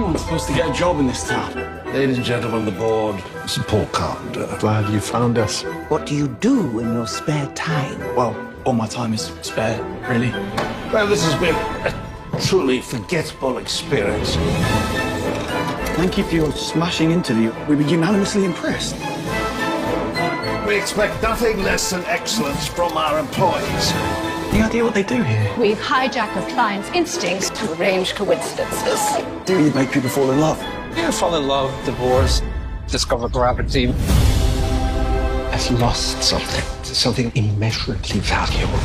Anyone's supposed to get a job in this town. Ladies and gentlemen, the board, Mr. Paul Carpenter. Glad you found us. What do you do in your spare time? Well, all my time is spare, really. Well, this has been a truly forgettable experience. Thank you for your smashing interview. We were unanimously impressed. We expect nothing less than excellence from our employees. Any idea what they do here? We hijack hijacked a client's instincts to arrange coincidences. Do you make people fall in love? Yeah, fall in love, divorce, discover gravity. I've lost something, something immeasurably valuable.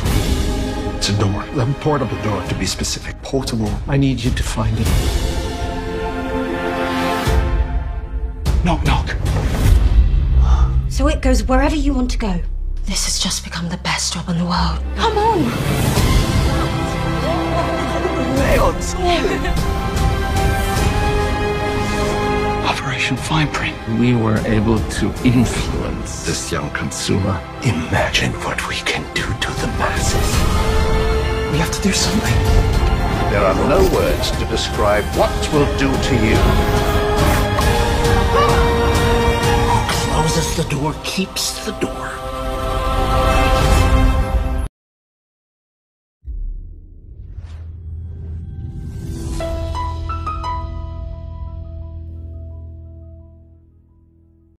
It's a door, a portable door to be specific. Portable. I need you to find it. Knock, knock. So it goes wherever you want to go. This has just become the best job in the world. Come on! Nails. Operation Fine Print. We were able to influence this young consumer. Imagine what we can do to the masses. We have to do something. There are no words to describe what we'll do to you. Who closes the door keeps the door.